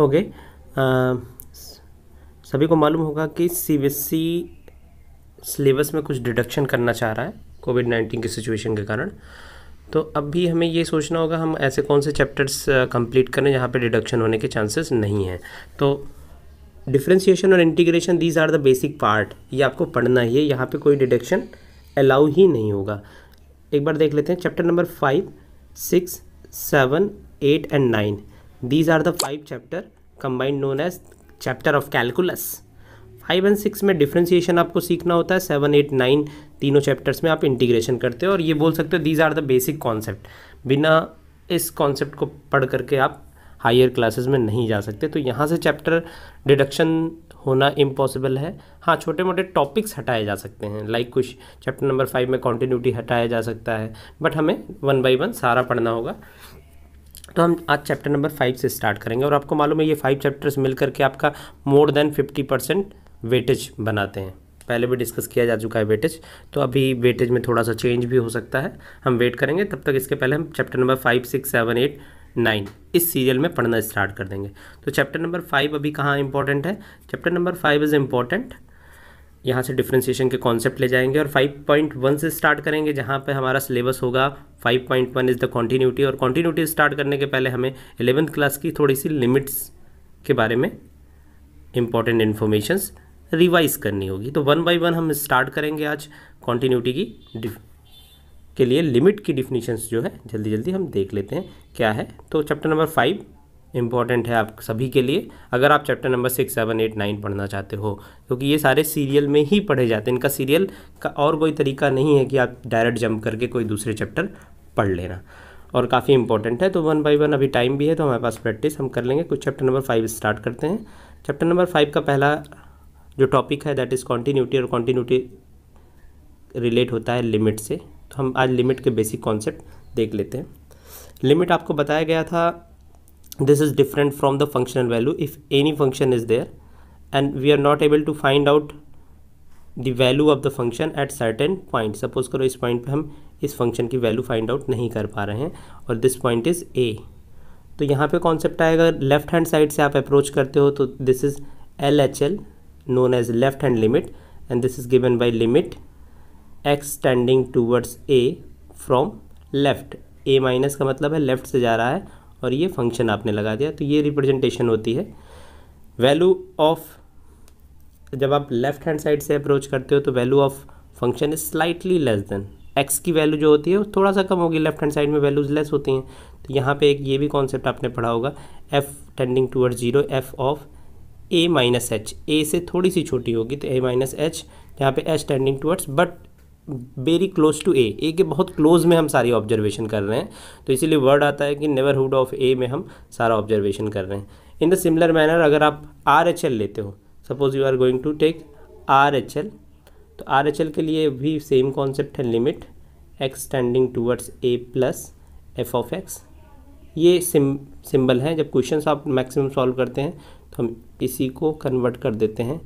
Okay. सभी को मालूम होगा कि सी सिलेबस में कुछ डिडक्शन करना चाह रहा है कोविड नाइन्टीन की सिचुएशन के कारण। तो अब भी हमें ये सोचना होगा, हम ऐसे कौन से चैप्टर्स कंप्लीट करें जहाँ पे डिडक्शन होने के चांसेस नहीं हैं। तो डिफ्रेंसिएशन और integration these are the basic part ये आपको पढ़ना ही है। यहाँ पे कोई डिडक्शन अलाउ ही नहीं होगा। एक बार देख लेते हैं, chapter number five six seven eight and nine these are the five chapter combined known as chapter of calculus five and six में डिफ्रेंसिएशन आपको सीखना होता है। सेवन एट नाइन तीनों चैप्टर्स में आप इंटीग्रेशन करते हो। और ये बोल सकते हो these are the basic concept बिना इस कॉन्सेप्ट को पढ़ करके आप हायर क्लासेस में नहीं जा सकते। तो यहाँ से चैप्टर डिडक्शन होना इम्पॉसिबल है। हाँ छोटे मोटे टॉपिक्स हटाए जा सकते हैं। लाइक like कुछ चैप्टर नंबर फाइव में कॉन्टीन्यूटी हटाया जा सकता है। बट हमें वन बाई वन सारा पढ़ना होगा। तो हम आज चैप्टर नंबर फाइव से स्टार्ट करेंगे और आपको मालूम है ये फाइव चैप्टर्स मिल करके आपका more than fifty percent weightage बनाते हैं। पहले भी डिस्कस किया जा चुका है वेटेज तो अभी वेटेज में थोड़ा सा चेंज भी हो सकता है। हम वेट करेंगे, तब तक इसके पहले हम chapter number five six seven eight nine इस सीरियल में पढ़ना स्टार्ट कर देंगे। तो चैप्टर नंबर फाइव अभी कहाँ इंपॉर्टेंट है? Chapter number five is important यहाँ से डिफ्रेंसिएशन के कॉन्सेप्ट ले जाएँगे और 5.1 से स्टार्ट करेंगे, जहाँ पे हमारा सिलेबस होगा 5.1 इज़ द कॉन्टीन्यूटी और कॉन्टीन्यूटी स्टार्ट करने के पहले हमें एलेवेंथ क्लास की थोड़ी सी लिमिट्स के बारे में इंपॉर्टेंट इन्फॉर्मेशंस रिवाइज करनी होगी। तो वन बाय वन हम स्टार्ट करेंगे आज कॉन्टीन्यूटी की के लिए लिमिट की डिफिनीशंस जो है जल्दी जल्दी हम देख लेते हैं क्या है। तो चैप्टर नंबर फाइव इंपॉर्टेंट है आप सभी के लिए। अगर आप chapter number six seven eight nine पढ़ना चाहते हो, क्योंकि ये सारे सीरियल में ही पढ़े जाते हैं। इनका सीरियल का और कोई तरीका नहीं है कि आप डायरेक्ट जंप करके कोई दूसरे चैप्टर पढ़ लेना। और काफ़ी इंपॉर्टेंट है तो वन बाई वन अभी टाइम भी है तो हमारे पास प्रैक्टिस हम कर लेंगे। कुछ चैप्टर नंबर फाइव स्टार्ट करते हैं। चैप्टर नंबर फाइव का पहला जो टॉपिक है दैट इज़ कॉन्टीन्यूटी और कॉन्टीन्यूटी रिलेट होता है लिमिट से। तो हम आज लिमिट के बेसिक कॉन्सेप्ट देख लेते हैं। लिमिट आपको बताया गया था this is different from the functional value if any function is there and we are not able to find out the value of the function at certain point suppose करो इस point पे हम इस function की value find out नहीं कर पा रहे हैं, और दिस पॉइंट इज़ ए तो यहाँ पे कॉन्सेप्ट आएगा लेफ़्ट हैंड साइड से आप अप्रोच करते हो तो this is L H L known as left hand limit and this is given by limit x standing towards a from left a minus का मतलब है लेफ़्ट से जा रहा है, और ये फ़ंक्शन आपने लगा दिया। तो ये रिप्रेजेंटेशन होती है। वैल्यू ऑफ़ जब आप लेफ़्ट हैंड साइड से अप्रोच करते हो तो value of function is slightly less than x की वैल्यू जो होती है, वो थोड़ा सा कम होगी। लेफ़्ट हैंड साइड में वैल्यूज़ लेस होती हैं। तो यहाँ पे एक ये भी कॉन्सेप्ट आपने पढ़ा होगा f tending toward zero f of a minus h a से थोड़ी सी छोटी होगी तो ए माइनस एच यहाँ पे h tending towards but very close to a a के बहुत क्लोज में हम सारी ऑब्जर्वेशन कर रहे हैं तो इसीलिए वर्ड आता है कि नेबरहुड ऑफ़ ए में हम सारा ऑब्जर्वेशन कर रहे हैं। इन द सिमिलर मैनर अगर आप आर एच एल लेते हो suppose you are going to take R H L तो आर एच एल के लिए भी सेम कॉन्सेप्ट है limit x tending towards a plus f of x ये सिम सिंबल हैं, जब क्वेश्चन आप मैक्सिमम सॉल्व करते हैं तो हम इसी को कन्वर्ट कर देते हैं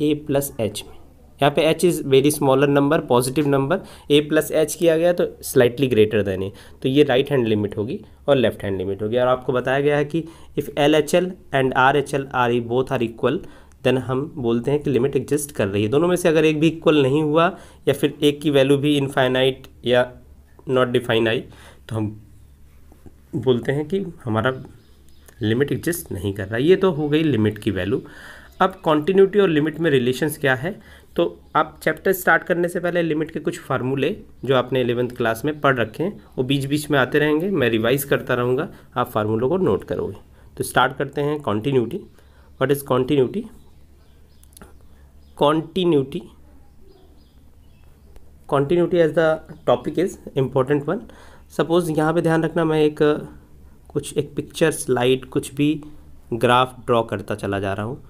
ए प्लस एच में। यहाँ पे h is very smaller number positive number a plus h किया गया तो स्लाइटली ग्रेटर देन ए तो ये राइट हैंड लिमिट होगी और लेफ़्ट हैंड लिमिट होगी। और आपको बताया गया है कि if L H L and R H L are both are equal then हम बोलते हैं कि लिमिट एग्जिस्ट कर रही है। दोनों में से अगर एक भी इक्वल नहीं हुआ या फिर एक की वैल्यू भी इनफाइनाइट या नॉट डिफाइन आई तो हम बोलते हैं कि हमारा लिमिट एग्जिस्ट नहीं कर रहा। ये तो हो गई लिमिट की वैल्यू अब कॉन्टीन्यूटी और लिमिट में रिलेशंस क्या है? तो आप चैप्टर स्टार्ट करने से पहले लिमिट के कुछ फार्मूले जो आपने एलेवेंथ क्लास में पढ़ रखे हैं, वो बीच बीच में आते रहेंगे। मैं रिवाइज करता रहूँगा। आप फार्मूलों को नोट करोगे। तो स्टार्ट करते हैं continuity what is continuity continuity continuity as the topic is important one suppose यहाँ पे ध्यान रखना मैं एक, कुछ एक पिक्चर स्लाइड कुछ भी ग्राफ ड्रॉ करता चला जा रहा हूँ।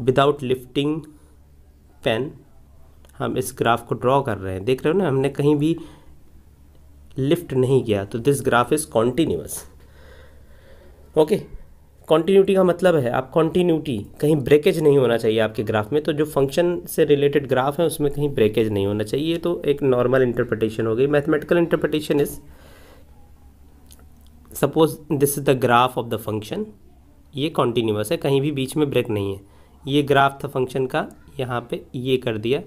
विदाउट लिफ्टिंग पेन हम इस ग्राफ को ड्रॉ कर रहे हैं। देख रहे हो ना, हमने कहीं भी लिफ्ट नहीं किया तो this graph is continuous okay continuity का मतलब है, आप कॉन्टीन्यूटी कहीं ब्रेकेज नहीं होना चाहिए आपके ग्राफ में तो जो फ़ंक्शन से रिलेटेड ग्राफ है, उसमें कहीं ब्रेकेज नहीं होना चाहिए तो एक नॉर्मल इंटरप्रिटेशन हो गई। Mathematical interpretation is suppose this is the graph of the function ये कॉन्टीन्यूस है, कहीं भी बीच में ब्रेक नहीं है। ये ग्राफ था फ़ंक्शन का, यहाँ पे ये कर दिया,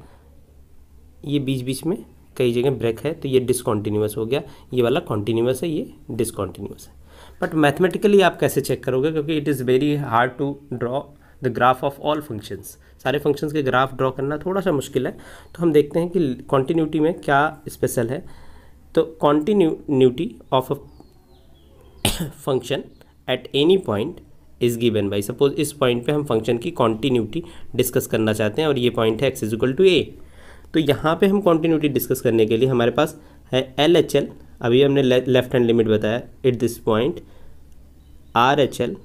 ये बीच बीच में कई जगह ब्रेक है तो ये डिसकॉन्टीन्यूस हो गया। ये वाला कॉन्टीन्यूस है, ये डिसकॉन्टीन्यूस है। बट मैथमेटिकली आप कैसे चेक करोगे? क्योंकि it is very hard to draw the graph of all functions सारे फ़ंक्शंस के ग्राफ ड्रॉ करना थोड़ा सा मुश्किल है। तो हम देखते हैं कि कॉन्टीन्यूटी में क्या स्पेशल है। तो continuity of a function at any point is given by suppose इस पॉइंट पे हम फ़ंक्शन की कॉन्टीन्यूटी डिस्कस करना चाहते हैं और ये पॉइंट है एक्स इजिकल टू ए तो यहाँ पे हम कॉन्टीन्यूटी डिस्कस करने के लिए हमारे पास है एल एच एल अभी हमने लेफ़्ट हैंड लिमिट बताया at this point R H L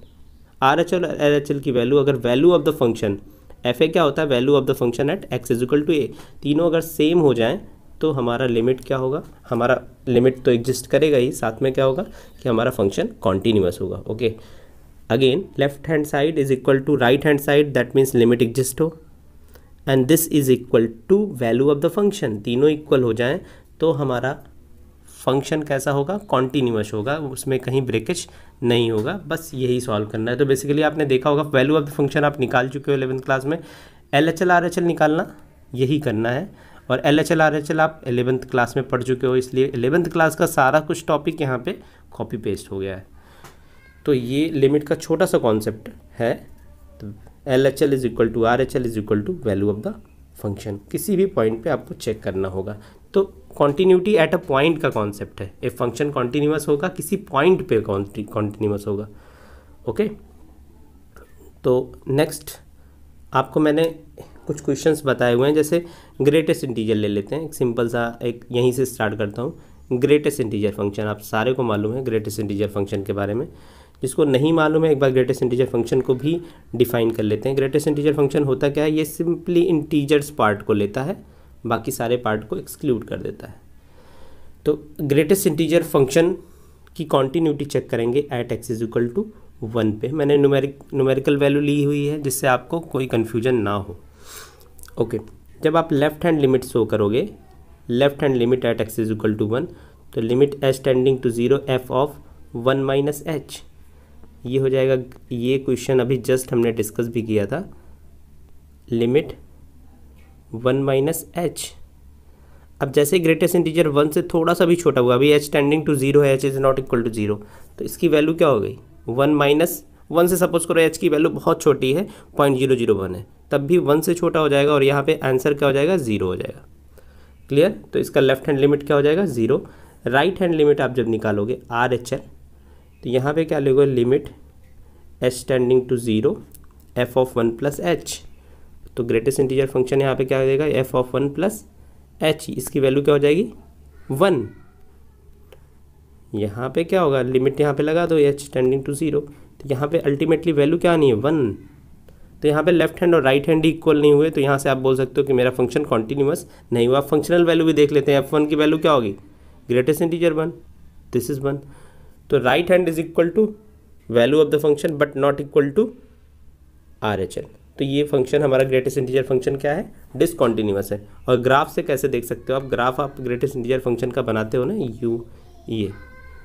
R H L और एल एच एल की वैल्यू अगर value of the function f a क्या होता है? Value of the function at x is equal to a तीनों अगर same हो जाएँ तो हमारा लिमिट क्या होगा? हमारा लिमिट तो एग्जिस्ट करेगा ही, साथ में क्या होगा? कि हमारा फ़ंक्शन कॉन्टीन्यूस होगा okay again left hand side is equal to right hand side that means limit exist हो. And this is equal to value of the function तीनों इक्वल हो जाएँ तो हमारा फ़ंक्शन कैसा होगा कॉन्टीन्यूस होगा, उसमें कहीं ब्रेकेज नहीं होगा, बस यही सॉल्व करना है। तो बेसिकली आपने देखा होगा वैल्यू ऑफ़ द फ़ंक्शन आप निकाल चुके हो इलेवंथ क्लास में। L H L R H L निकालना, यही करना है। और L H L R H L आप एलेवंथ क्लास में पढ़ चुके हो, इसलिए एलेवंथ क्लास का सारा कुछ टॉपिक यहाँ पे कॉपी पेस्ट हो गया है। तो ये लिमिट का छोटा सा कॉन्सेप्ट है। तो L H L is equal to R H L is equal to value of the function किसी भी पॉइंट पे आपको चेक करना होगा। तो कॉन्टीन्यूटी एट अ पॉइंट का कॉन्सेप्ट है। ए फ़ंक्शन कॉन्टीन्यूस होगा, किसी पॉइंट पे कॉन्टीन्यूस होगा। ओके तो नेक्स्ट आपको मैंने कुछ क्वेश्चंस बताए हुए हैं। जैसे ग्रेटेस्ट इंटीजर ले लेते हैं। एक सिंपल सा, एक यहीं से स्टार्ट करता हूँ। ग्रेटेस्ट इंटीजर फ़ंक्शन आप सारे को मालूम है ग्रेटेस्ट इंटीजर फ़ंक्शन के बारे में। जिसको नहीं मालूम है, एक बार ग्रेटेस्ट इंटीजर फ़ंक्शन को भी डिफाइन कर लेते हैं। ग्रेटेस्ट इंटीजर फ़ंक्शन होता क्या है? ये सिंपली इंटीजर्स पार्ट को लेता है। बाकी सारे पार्ट को एक्सक्लूड कर देता है। तो ग्रेटेस्ट इंटीजर फ़ंक्शन की कॉन्टीन्यूटी चेक करेंगे at x is equal to one पे। मैंने न्यूमेरिक न्यूमेरिकल वैल्यू ली हुई है, जिससे आपको कोई कन्फ्यूज़न ना हो। ओके जब आप लेफ़्ट हैंड लिमिट शो करोगे left hand limit at x is equal to one तो limit h tending to zero f of one minus h ये हो जाएगा, ये क्वेश्चन अभी जस्ट हमने डिस्कस भी किया था। Limit one minus h. अब जैसे ग्रेटेस्ट इंटीजर वन से थोड़ा सा भी छोटा हुआ, अभी एच टेंडिंग टू ज़ीरो है, h is not equal to zero तो इसकी वैल्यू क्या हो गई? वन माइनस वन से सपोज़ करो एच की वैल्यू बहुत छोटी है पॉइंट ज़ीरो ज़ीरो वन है। तब भी वन से छोटा हो जाएगा और यहाँ पे आंसर क्या हो जाएगा? ज़ीरो हो जाएगा। क्लियर तो इसका लेफ़्ट हैंड लिमिट क्या हो जाएगा? ज़ीरो राइट हैंड लिमिट आप जब निकालोगे आर एच एल तो यहाँ पे क्या लोगे limit h tending to zero f of one plus h तो ग्रेटेस्ट इंटीजर फ़ंक्शन यहाँ पे क्या हो जाएगा? F of one plus h इसकी वैल्यू क्या हो जाएगी? वन यहाँ पे क्या होगा? लिमिट यहाँ पे लगा दो एच टेंडिंग टू ज़ीरो तो यहाँ पे अल्टीमेटली वैल्यू क्या आनी है? वन तो यहाँ पे लेफ़्ट हैंड और राइट हैंड इक्वल नहीं हुए तो यहाँ से आप बोल सकते हो कि मेरा फ़ंक्शन कॉन्टीन्यूस नहीं हुआ। फंक्शनल वैल्यू भी देख लेते हैं। एफ़ वन की वैल्यू क्या होगी? Greatest integer one this is one तो right hand is equal to value of the function but not equal to R H L तो ये फ़ंक्शन हमारा ग्रेटेस्ट इंटीजर फ़ंक्शन क्या है? डिसकॉन्टीन्यूस है। और ग्राफ से कैसे देख सकते हो आप? ग्राफ आप ग्रेटेस्ट इंटीजर फ़ंक्शन का बनाते हो ना? यू ये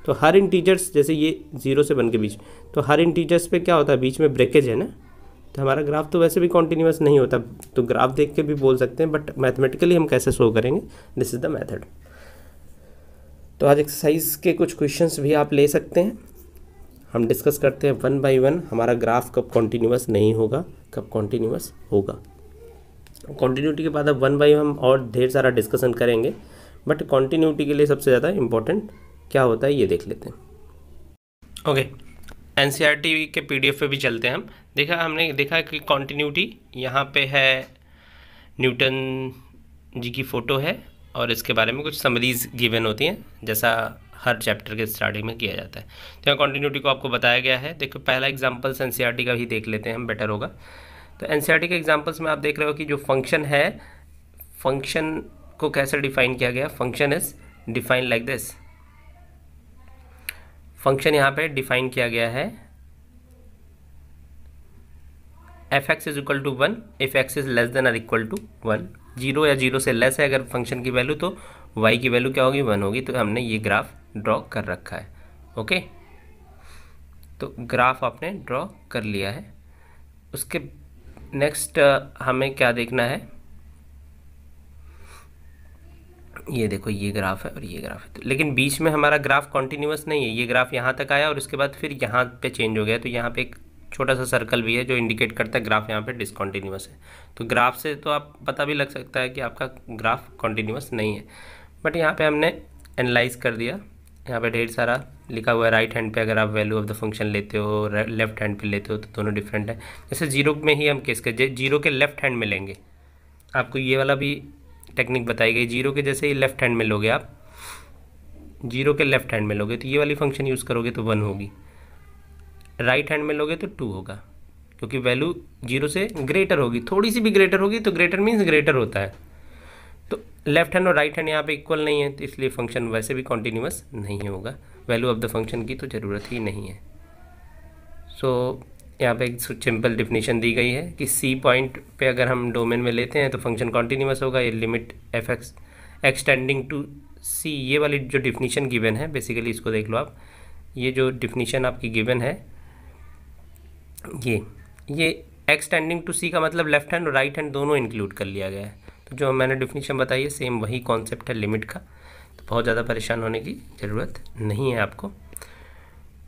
तो हर इंटीजर्स जैसे ये ज़ीरो से बन के बीच तो हर इंटीजर्स पे क्या होता है? बीच में ब्रेकेज है ना? तो हमारा ग्राफ तो वैसे भी कॉन्टीन्यूस नहीं होता। तो ग्राफ देख के भी बोल सकते हैं बट मैथमेटिकली हम कैसे शो करेंगे? दिस इज़ द मैथड तो आज एक्सरसाइज के कुछ क्वेश्चंस भी आप ले सकते हैं। हम डिस्कस करते हैं वन बाय वन हमारा ग्राफ कब कॉन्टीन्यूस नहीं होगा, कब कॉन्टीन्यूस होगा। कॉन्टीन्यूटी के बाद अब वन बाई हम और ढेर सारा डिस्कशन करेंगे बट कॉन्टीन्यूटी के लिए सबसे ज़्यादा इंपॉर्टेंट क्या होता है ये देख लेते हैं। ओके एन के पीडीएफ पे भी चलते हैं हम। देखा, हमने देखा कि कॉन्टीन्यूटी यहाँ पे है न्यूटन जी की फ़ोटो है, और इसके बारे में कुछ समरीज गिवन होती हैं, जैसा हर चैप्टर के स्टार्टिंग में किया जाता है। तो यहाँ कॉन्टीन्यूटी को आपको बताया गया है। देखो, पहला एग्जाम्पल्स एन का भी देख लेते हैं, हम बेटर होगा। तो एन के एग्जाम्पल्स में आप देख रहे हो कि जो फ़ंक्शन है फ़ंक्शन को कैसे डिफाइन किया गया? Function is define like this function यहाँ पे डिफाइन किया गया है। F x is equal to one if x is less than or equal to one zero या ज़ीरो से लेस है अगर फ़ंक्शन की वैल्यू तो वाई की वैल्यू क्या होगी? वन होगी। तो हमने ये ग्राफ ड्रॉ कर रखा है ओके तो ग्राफ आपने ड्रॉ कर लिया है। उसके नेक्स्ट हमें क्या देखना है? ये देखो, ये ग्राफ है और ये ग्राफ है। तो लेकिन बीच में हमारा ग्राफ कॉन्टीन्यूस नहीं है। ये ग्राफ यहाँ तक आया और उसके बाद फिर यहाँ पे चेंज हो गया। तो यहाँ पे एक छोटा सा सर्कल भी है जो इंडिकेट करता है ग्राफ यहाँ पे डिसकॉन्टीन्यूस है। तो ग्राफ से तो आप पता भी लग सकता है कि आपका ग्राफ कॉन्टीन्यूस नहीं है। बट यहाँ पे हमने एनालाइज कर दिया। यहाँ पे ढेर सारा लिखा हुआ है राइट हैंड पे अगर आप वैल्यू ऑफ़ द फ़ंक्शन लेते हो लेफ़्ट हैंड पे लेते हो तो दोनों डिफरेंट है। जैसे ज़ीरो में ही हम केस कर ज़ीरो के लेफ़्ट हैंड में लेंगे। आपको ये वाला भी टेक्निक बताई गई ज़ीरो के जैसे ही लेफ़्ट हैंड में लोगे आप ज़ीरो के लेफ़्ट हैंड में लोगे तो ये वाली फ़ंक्शन यूज़ करोगे तो वन होगी। राइट हैंड में लोगे तो टू होगा, क्योंकि वैल्यू ज़ीरो से ग्रेटर होगी। थोड़ी सी भी ग्रेटर होगी तो ग्रेटर मीन्स ग्रेटर होता है। तो लेफ़्ट हैंड और राइट हैंड यहाँ पे इक्वल नहीं है तो इसलिए फ़ंक्शन वैसे भी कॉन्टीन्यूस नहीं होगा। वैल्यू ऑफ़ द फ़ंक्शन की तो ज़रूरत ही नहीं है। सो so, यहाँ पे एक सिंपल डिफिनीशन दी गई है कि सी पॉइंट पे अगर हम डोमेन में लेते हैं तो फ़ंक्शन कॉन्टीन्यूस होगा। ये limit f x extending to c ये वाली जो डिफिनीशन गिवन है बेसिकली इसको देख लो आप। ये जो डिफिनीशन आपकी गिवन है ये ये एक्सटेंडिंग टू सी का मतलब लेफ़्ट हैंड और राइट हैंड दोनों इंक्लूड कर लिया गया है। जो मैंने डिफिनीशन बताई है सेम वही कॉन्सेप्ट है लिमिट का। तो बहुत ज़्यादा परेशान होने की ज़रूरत नहीं है आपको।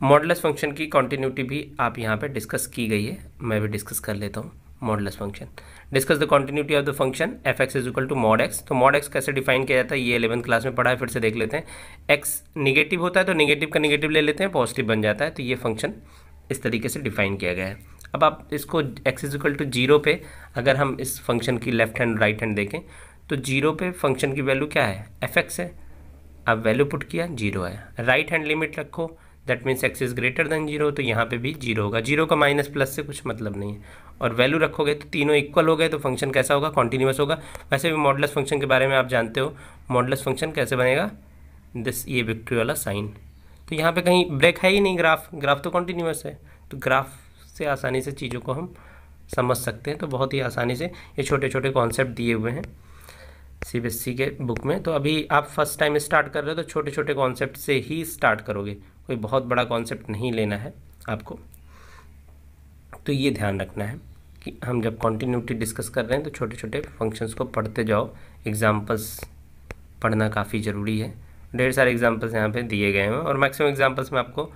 मॉडलस फ़ंक्शन की कॉन्टीन्यूटी भी आप यहाँ पर डिस्कस की गई है। मैं भी डिस्कस कर लेता हूँ modulus function discuss the continuity of the function f x is equal to mod x तो मॉड एक्स कैसे डिफाइन किया जाता है? ये इलेवंथ क्लास में पढ़ा है, फिर से देख लेते हैं। एक्स निगेटिव होता है तो निगेटिव का निगेटिव ले लेते हैं पॉजिटिव बन जाता है। तो ये फ़ंक्शन इस तरीके से डिफाइन किया गया है। अब आप इसको x is equal to zero पे, अगर हम इस फ़ंक्शन की लेफ़्ट हैंड राइट हैंड देखें तो ज़ीरो पे फ़ंक्शन की वैल्यू क्या है? एफ़ एक्स है। अब वैल्यू पुट किया ज़ीरो है। राइट हैंड लिमिट रखो that means x is greater than zero तो यहाँ पे भी ज़ीरो होगा। ज़ीरो का माइनस प्लस से कुछ मतलब नहीं है। और वैल्यू रखोगे तो तीनों इक्वल हो गए तो फ़ंक्शन कैसा होगा? कॉन्टीन्यूस होगा। वैसे भी मॉडलस फ़ंक्शन के बारे में आप जानते हो मॉडलस फ़ंक्शन कैसे बनेगा? दिस ये विक्ट्री वाला साइन तो यहाँ पे कहीं ब्रेक है ही नहीं ग्राफ ग्राफ तो कॉन्टीन्यूस है। तो ग्राफ से आसानी से चीज़ों को हम समझ सकते हैं। तो बहुत ही आसानी से ये छोटे छोटे कॉन्सेप्ट दिए हुए हैं सी के बुक में। तो अभी आप फ़र्स्ट टाइम स्टार्ट कर रहे हो तो छोटे छोटे कॉन्सेप्ट से ही स्टार्ट करोगे। कोई बहुत बड़ा कॉन्सेप्ट नहीं लेना है आपको। तो ये ध्यान रखना है कि हम जब कॉन्टीन्यूटी डिस्कस कर रहे हैं तो छोटे छोटे फ़ंक्शंस को पढ़ते जाओ। एग्जाम्पल्स पढ़ना काफ़ी ज़रूरी है। ढेर सारे एग्जाम्पल्स यहाँ पे दिए गए हैं और मैक्सिमम एग्जाम्पल्स में आपको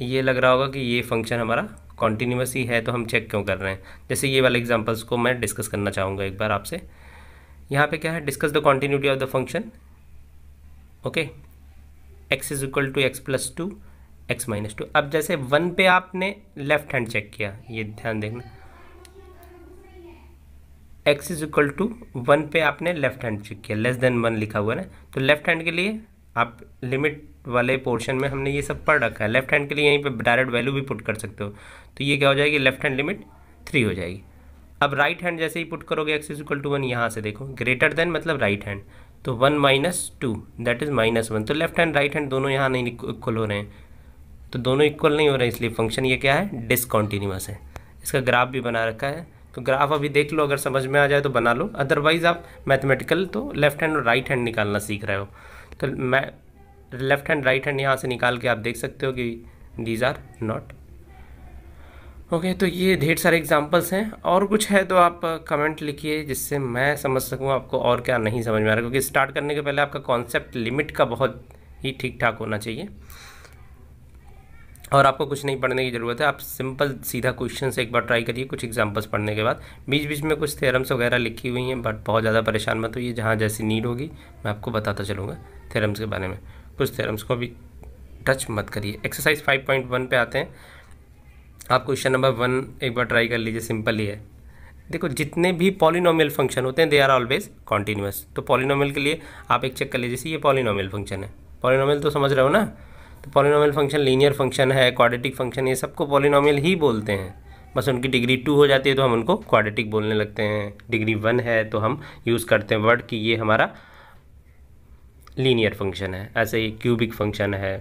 ये लग रहा होगा कि ये फ़ंक्शन हमारा कॉन्टीन्यूस ही है तो हम चेक क्यों कर रहे हैं? जैसे ये वाले एग्जाम्पल्स को मैं डिस्कस करना चाहूँगा एक बार आपसे। यहाँ पे क्या है? Discuss the continuity of the function okay x is equal to x plus two x minus two अब जैसे वन पे आपने लेफ़्ट हैंड चेक किया, ये ध्यान देखना x is equal to one पे आपने लेफ़्ट हैंड चेक किया लेस देन वन लिखा हुआ है ना? तो लेफ़्ट हैंड के लिए आप लिमिट वाले पोर्शन में हमने ये सब पढ़ रखा है। लेफ़्ट हैंड के लिए यहीं पे डायरेक्ट वैल्यू भी पुट कर सकते हो। तो ये क्या हो जाएगी? लेफ़्ट हैंड लिमिट थ्री हो जाएगी। अब राइट हैंड जैसे ही पुट करोगे x is equal to one यहाँ से देखो। ग्रेटर देन मतलब राइट हैंड तो one minus two that is minus one तो लेफ़्ट हैंड राइट हैंड दोनों यहाँ नहीं इक्वल हो रहे हैं। तो दोनों इक्वल नहीं हो रहे इसलिए फ़ंक्शन ये क्या है? डिसकॉन्टीन्यूस है। इसका ग्राफ भी बना रखा है। तो ग्राफ अभी देख लो, अगर समझ में आ जाए तो बना लो। अदरवाइज़ आप मैथमेटिकल तो लेफ़्ट हैंड और राइट हैंड निकालना सीख रहे हो। तो मैं लेफ़्ट हैंड राइट हैंड यहाँ से निकाल के आप देख सकते हो कि दीज आर नॉट ओके तो ये ढेर सारे एग्जांपल्स हैं। और कुछ है तो आप कमेंट लिखिए, जिससे मैं समझ सकूँ आपको और क्या नहीं समझ में आ रहा। क्योंकि स्टार्ट करने के पहले आपका कॉन्सेप्ट लिमिट का बहुत ही ठीक ठाक होना चाहिए। और आपको कुछ नहीं पढ़ने की ज़रूरत है। आप सिंपल सीधा क्वेश्चन से एक बार ट्राई करिए, कुछ एग्जांपल्स पढ़ने के बाद। बीच बीच में कुछ थेरम्स वगैरह लिखी हुई हैं बट बहुत ज़्यादा परेशान मत होइए, जहाँ जैसी नीड होगी, मैं आपको बताता चलूँगा थेरम्स के बारे में। कुछ थेरम्स को भी टच मत करिए। एक्सरसाइज फाइव पॉइंट वन पे आते हैं। आप क्वेश्चन नंबर वन एक बार ट्राई कर लीजिए सिंपल ही है। देखो, जितने भी पॉलिनोमियल फ़ंक्शन होते हैं दे आर ऑलवेज कॉन्टीन्यूस तो पॉलिनोमियल के लिए आप एक चेक कर लीजिए ये पॉलिनोमियल फ़ंक्शन है। पॉलिनोमियल तो समझ रहे हो ना? तो पॉलिनोमियल फ़ंक्शन लीनियर फ़ंक्शन है क्वाड्रेटिक फ़ंक्शन ये सबको पॉलिनोमियल ही बोलते हैं। बस उनकी डिग्री टू हो जाती है तो हम उनको क्वाड्रेटिक बोलने लगते हैं। डिग्री वन है तो हम यूज़ करते हैं वर्ड कि, ये हमारा लीनियर फ़ंक्शन है, ऐसे ही क्यूबिक फ़ंक्शन है।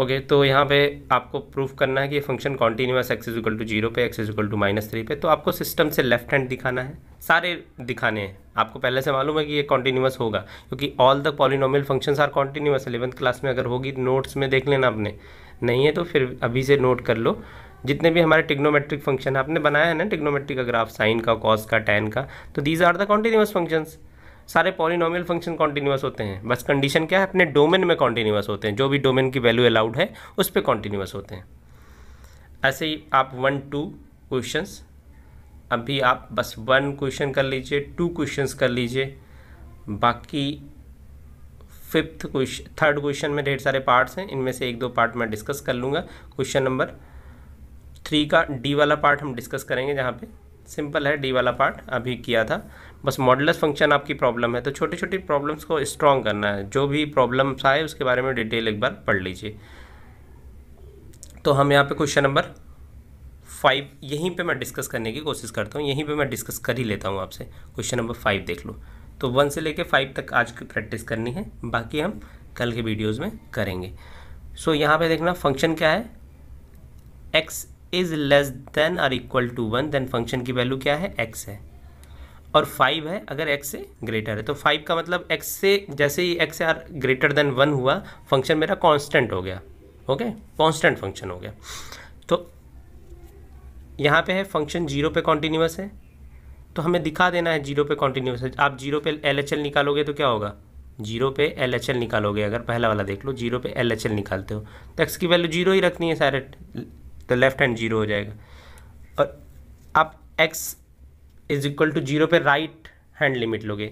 ओके तो यहाँ पे आपको प्रूफ करना है कि ये function continuous x is equal to zero पे x is equal to minus three पे तो आपको सिस्टम से लेफ़्ट हैंड दिखाना है। सारे दिखाने हैं। आपको पहले से मालूम है कि ये कॉन्टीन्यूस होगा, क्योंकि all the polynomial functions are continuous eleventh class में अगर होगी नोट्स में देख लेना आपने। नहीं है तो फिर अभी से नोट कर लो। जितने भी हमारे टिग्नोमेट्रिक फ़ंक्शन है, आपने बनाया है ना टिग्नोमेट्रिक का ग्राफ साइन का कॉस का टेन का तो these are the continuous functions सारे पॉलिनोमियल फ़ंक्शन कॉन्टिन्यूस होते हैं। बस कंडीशन क्या है? अपने डोमेन में कॉन्टिन्यूस होते हैं। जो भी डोमेन की वैल्यू अलाउड है, उस पर कॉन्टिन्यूस होते हैं। ऐसे ही आप वन टू क्वेश्चंस अभी आप बस वन क्वेश्चन कर लीजिए टू क्वेश्चन कर लीजिए। बाकी फिफ्थ क्वेश्चन थर्ड क्वेश्चन में ढेर सारे पार्ट्स हैं। इनमें से एक, दो पार्ट मैं डिस्कस कर लूँगा। क्वेश्चन नंबर थ्री का डी वाला पार्ट हम डिस्कस करेंगे जहाँ पे सिंपल है डी वाला पार्ट अभी किया था। बस मॉडलस फ़ंक्शन आपकी प्रॉब्लम है तो छोटी छोटी प्रॉब्लम्स को स्ट्रॉन्ग करना है। जो भी प्रॉब्लम्स आए उसके बारे में डिटेल एक बार पढ़ लीजिए। तो हम यहाँ पे क्वेश्चन नंबर फाइव यहीं पे मैं डिस्कस करने की कोशिश करता हूँ। यहीं पे मैं डिस्कस कर ही लेता हूँ आपसे। क्वेश्चन नंबर फाइव देख लो। तो वन से लेके फाइव तक आज की प्रैक्टिस करनी है। बाकी हम कल के वीडियोज़ में करेंगे। सो so, यहाँ पे देखना फ़ंक्शन क्या है? X is less than or equal to one then function की वैल्यू क्या है? एक्स है. और फाइव है, अगर एक्स से ग्रेटर है. तो फाइव का मतलब एक्स से, जैसे ही x are greater than one हुआ फ़ंक्शन मेरा कांस्टेंट हो गया. ओके कांस्टेंट फ़ंक्शन हो गया. तो यहाँ पे है फ़ंक्शन ज़ीरो पे कॉन्टीन्यूस है. तो हमें दिखा देना है ज़ीरो पे कॉन्टीन्यूस है. आप ज़ीरो पे एल एच एल निकालोगे तो क्या होगा? ज़ीरो पे एल एच एल निकालोगे. अगर पहला वाला देख लो ज़ीरो पे एल एच एल निकालते हो. तो एक्स की वैल्यू ज़ीरो ही रखनी है सारे तो लेफ़्ट हैंड ज़ीरो हो जाएगा। और आप x is equal to zero पे राइट हैंड लिमिट लोगे।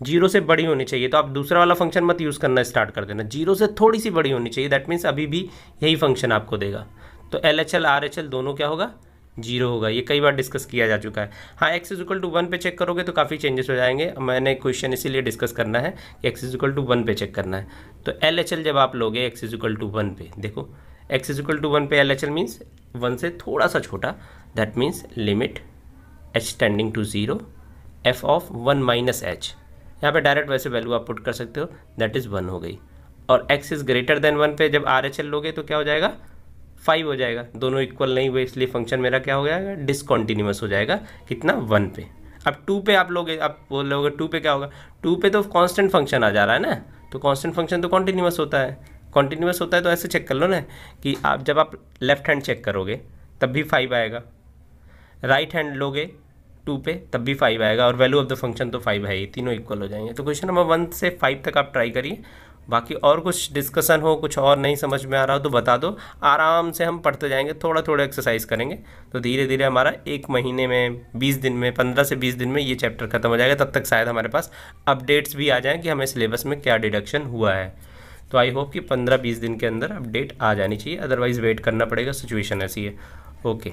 ज़ीरो से बड़ी होनी चाहिए तो आप दूसरा वाला फ़ंक्शन मत यूज़ करना स्टार्ट कर देना। ज़ीरो से थोड़ी सी बड़ी होनी चाहिए दैट मीन्स अभी भी यही फ़ंक्शन आपको देगा। तो L H L R H L दोनों क्या होगा? ज़ीरो होगा। ये कई बार डिस्कस किया जा चुका है। हाँ x is equal to one पे चेक करोगे तो काफ़ी चेंजेस हो जाएँगे। मैंने क्वेश्चन इसीलिए डिस्कस करना है कि x is equal to one पे चेक करना है। तो एल एच एल जब आप लोगे x is equal to one पे, देखो। एक्स इक्वल टू वन पे L H L means one से थोड़ा सा छोटा that means limit h tending to zero f of one minus h यहाँ पे डायरेक्ट वैसे वैल्यू आप पुट कर सकते हो दैट इज़ वन हो गई। और x is greater than one पे जब आर एच एल लोगे तो क्या हो जाएगा? फाइव हो जाएगा। दोनों इक्वल नहीं हुए, इसलिए फ़ंक्शन मेरा क्या हो जाएगा? डिसकॉन्टीन्यूस हो जाएगा, कितना? वन पे। अब टू पे आप लोगे, आप बोल बोलोगे टू पे क्या होगा? टू पे तो कांस्टेंट फ़ंक्शन आ जा रहा है ना? तो कांस्टेंट फ़ंक्शन तो कॉन्टीन्यूस होता है। कॉन्टीन्यूस होता है तो ऐसे चेक कर लो ना कि आप जब आप लेफ़्ट हैंड चेक करोगे, तब भी फाइव आएगा। राइट हैंड लोगे टू पे, तब भी फाइव आएगा और वैल्यू ऑफ़ द फ़ंक्शन तो फाइव है ही, तीनों इक्वल हो जाएँगे। तो क्वेश्चन नंबर वन से फाइव तक आप ट्राई करिए। बाकी और कुछ डिस्कशन हो, कुछ और नहीं समझ में आ रहा हो तो बता दो। आराम से हम पढ़ते जाएँगे थोड़ा थोड़ा एक्सरसाइज करेंगे। तो धीरे धीरे हमारा एक महीने में, बीस दिन में, पंद्रह से बीस दिन में ये चैप्टर खत्म हो जाएगा। तब तक शायद हमारे पास अपडेट्स भी आ जाएँ कि हमें सिलेबस में क्या डिडक्शन हुआ है। तो आई होप कि पंद्रह बीस दिन के अंदर अपडेट आ जानी चाहिए अदरवाइज़ वेट करना पड़ेगा सिचुएशन ऐसी है। ओके